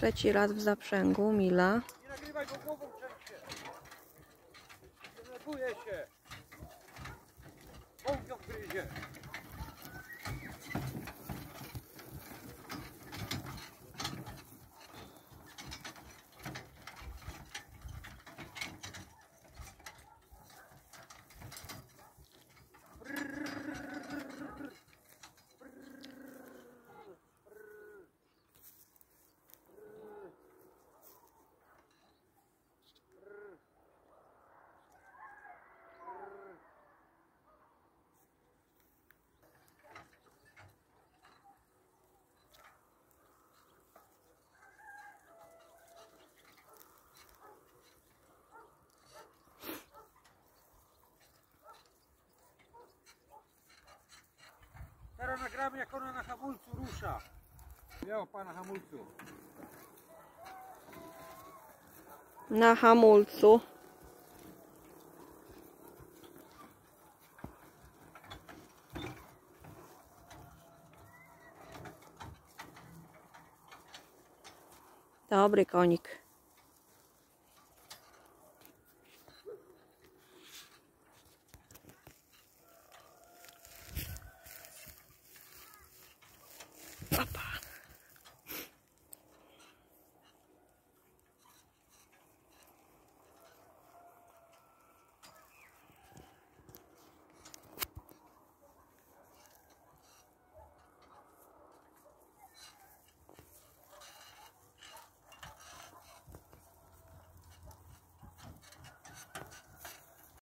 Trzeci raz w zaprzęgu, Mila. Nie nagrywaj go głową się. Wągią gryzie. Nagramy jak ona na hamulcu rusza. Miał pana hamulcu. Na hamulcu. Dobry konik. Bye-bye.